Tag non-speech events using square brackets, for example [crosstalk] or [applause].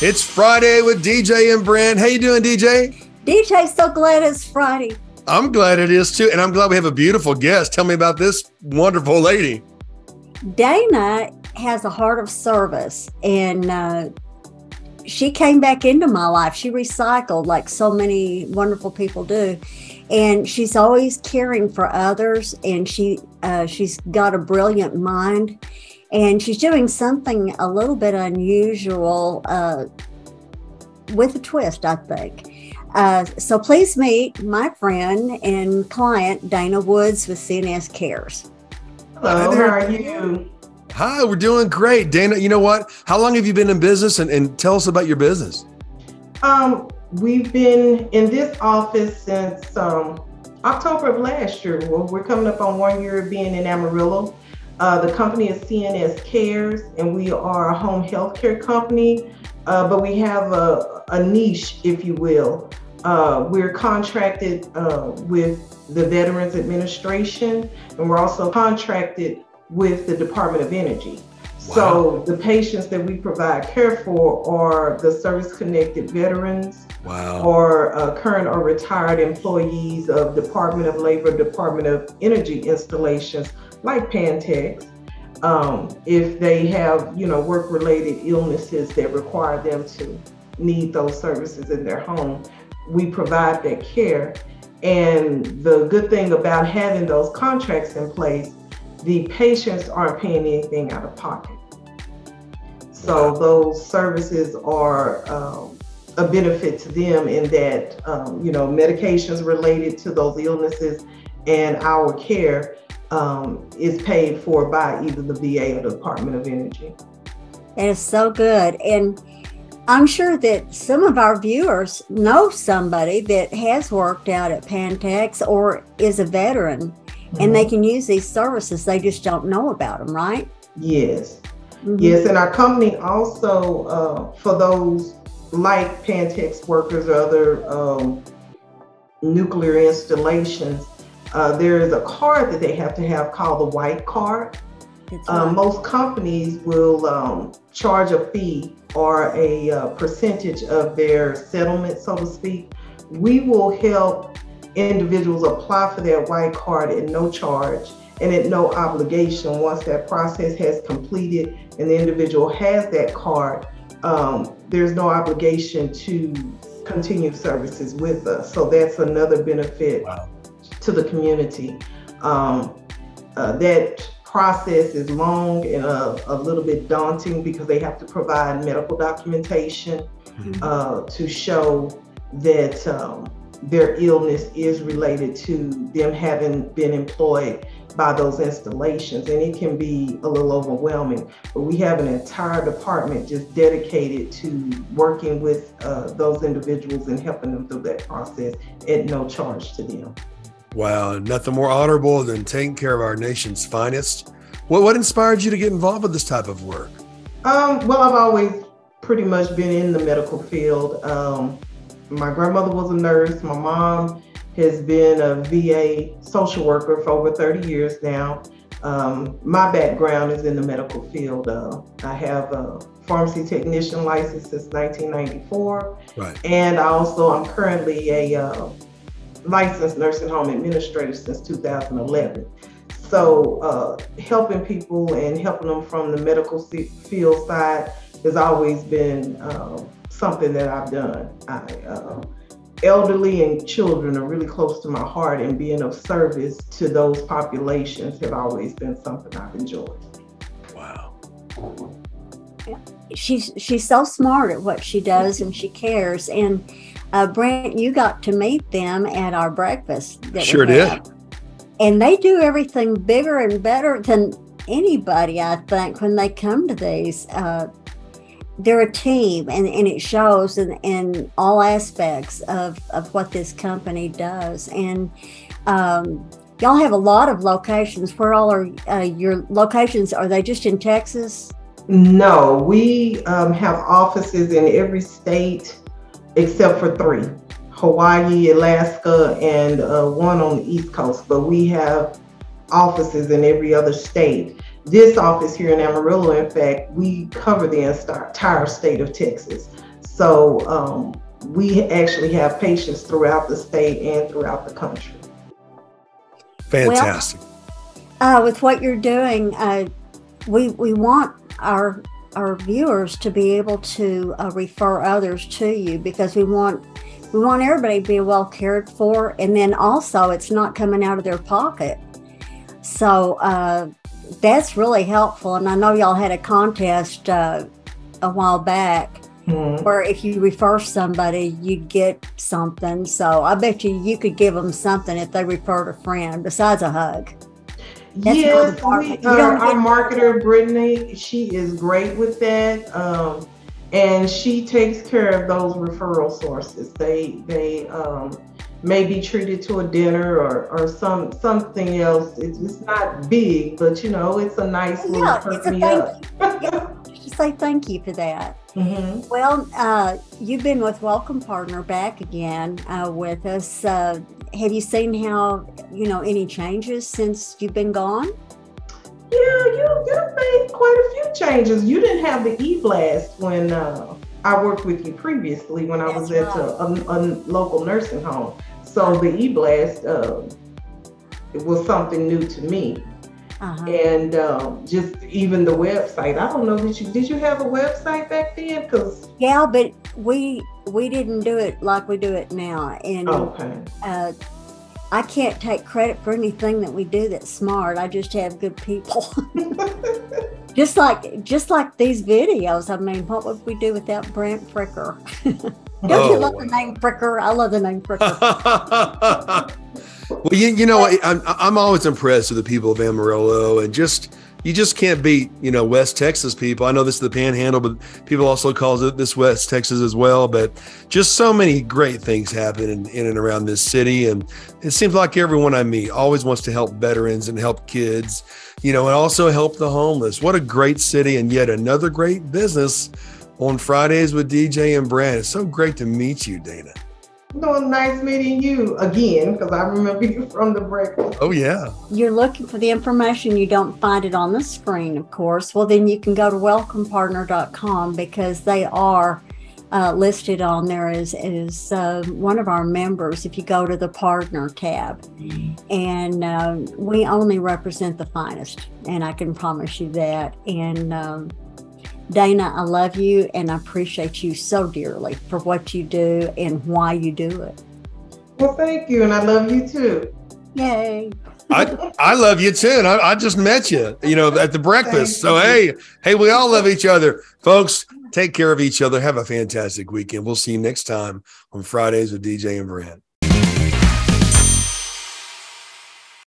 It's Friday with DJ and Brent. How you doing, DJ? DJ, so glad it's Friday. I'm glad it is too, and I'm glad we have a beautiful guest. Tell me about this wonderful lady. Dana has a heart of service, and uh, she came back into my life. She recycled like so many wonderful people do, and she's always caring for others. And she uh, she's got a brilliant mind, and she's doing something a little bit unusual uh, with a twist, I think. Uh, so please meet my friend and client, Dana Woods with CNS Cares. Hello, how are you? Hi, we're doing great. Dana, you know what? How long have you been in business and, and tell us about your business? Um, we've been in this office since um, October of last year. Well, we're coming up on one year of being in Amarillo. Uh, the company is CNS Cares, and we are a home health care company, uh, but we have a, a, niche, if you will. Uh, we're contracted uh, with the Veterans Administration, and we're also contracted with the Department of Energy. Wow. So the patients that we provide care for are the service-connected veterans, wow. or uh, current or retired employees of Department of Labor, Department of Energy installations like Pantex, um, if they have, you know, work-related illnesses that require them to need those services in their home, we provide that care. And the good thing about having those contracts in place, the patients aren't paying anything out of pocket. So those services are um, a benefit to them in that, um, you know, medications related to those illnesses and our care um, is paid for by either the VA or the Department of Energy. It is so good. And I'm sure that some of our viewers know somebody that has worked out at Pantex or is a veteran mm-hmm. and they mm-hmm. can use these services. They just don't know about them, right? Yes. Mm-hmm. Yes. And our company also, uh, for those like Pantex workers or other um, nuclear installations, uh, there is a card that they have to have called the white card. Uh, most companies will um, charge a fee or a uh, percentage of their settlement, so to speak. We will help individuals apply for that white card at no charge and at no obligation once that process has completed and the individual has that card. Um, there's no obligation to continue services with us. So that's another benefit wow to the community. Um, uh, that process is long and uh, a little bit daunting because they have to provide medical documentation mm-hmm. uh, to show that um, their illness is related to them having been employed by those installations and it can be a little overwhelming but we have an entire department just dedicated to working with uh, those individuals and helping them through that process at no charge to them Wow, nothing more honorable than taking care of our nation's finest. What what inspired you to get involved with this type of work? Um, well, I've always pretty much been in the medical field. Um, my grandmother was a nurse. My mom has been a VA social worker for over 30 years now. Um, my background is in the medical field. Uh, I have a pharmacy technician license since 1994. Right. And I also, I'm currently a uh, licensed nursing home administrator since 2011. So uh, helping people and helping them from the medical field side has always been uh, something that I've done. I, uh, elderly and children are really close to my heart and being of service to those populations have always been something I've enjoyed. Wow. She's she's so smart at what she does and she cares and uh, Brent, you got to meet them at our breakfast. sure did. And they do everything bigger and better than anybody, I think, when they come to these. Uh, they're a team and, and it shows in, in all aspects of, of what this company does. And um, y'all have a lot of locations. Where all are uh, your locations? Are they just in Texas? No, we um, have offices in every state except for three Hawaii, Alaska, and uh, one on the East Coast. But we have offices in every other state. This office here in Amarillo, in fact, we cover the entire state of Texas. So um, we actually have patients throughout the state and throughout the country. Fantastic. Well, uh, with what you're doing, uh, we we want our our viewers to be able to uh, refer others to you because we want we want everybody to be well cared for, and then also it's not coming out of their pocket. So uh, that's really helpful. And I know y'all had a contest uh, a while back mm-hmm. where if you refer somebody, you get something. So I bet you you could give them something if they referred a friend besides a hug. That's yes, we, uh, our marketer Brittany, she is great with that, um, and she takes care of those referral sources. They they um, may be treated to a dinner or, or some something else. It's, it's not big, but you know, it's a nice little yeah, perk me up. yeah, [laughs] just say thank you for that. Mm-hmm. Well, uh, you've been with Welcome Pardner back again uh, with us. Uh, have you seen how you know any changes since you've been gone? Yeah, you you've made quite a few changes. You didn't have the e blast when uh, I worked with you previously when I That's was at right. a, a, a, local nursing home. So the e blast uh, it was something new to me. Uh-huh. And um, just even the website. I don't know did you did you have a website back then? Because yeah, but we we didn't do it like we do it now. And okay. uh, I can't take credit for anything that we do that's smart. I just have good people. [laughs] just like just like these videos. I mean, what would we do without Brent Fricker? [laughs] Don't oh. you love oh. the name Fricker? I love the name Fricker. [laughs] Well, you, you know, I'm, I'm always impressed with the people of Amarillo and just, you just can't beat, you know, West Texas people. I know this is the panhandle, but people also calls it this West Texas as well. But just so many great things happen in, in and around this city. And it seems like everyone I meet always wants to help veterans and help kids, you know, and also help the homeless. What a great city and yet another great business on Fridays with DJ and Brad. It's so great to meet you, Dana. No, nice meeting you again because I remember [laughs] you from the breakfast. Oh, yeah. You're looking for the information, you don't find it on the screen, of course. Well, then you can go to welcomepardner.com because they are uh, listed on there as, as uh, one of our members if you go to the partner tab. And uh, we only represent the finest, and I can promise you that. And um, Dana, I love you and I appreciate you so dearly for what you do and why you do it. Well, thank you. And I love you too. Yay. I, I love you too. And I, I just met you, you know, at the breakfast. so, hey, hey, we all love each other. Folks, take care of each other. Have a fantastic weekend. We'll see you next time on Fridays with DJ and Brent.